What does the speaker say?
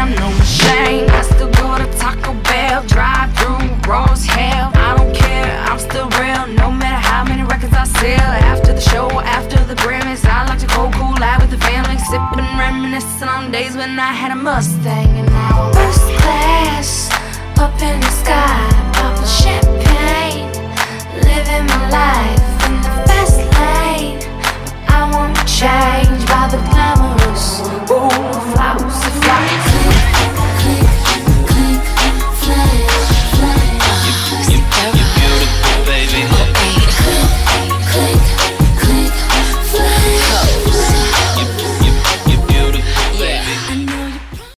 I'm no shame. I still go to Taco Bell, drive through Rose Hill. I don't care, I'm still real, no matter how many records I sell. After the show, after the Grammys, I like to go cool out with the family, sipping, reminiscing on days when I had a Mustang and now. Mustang.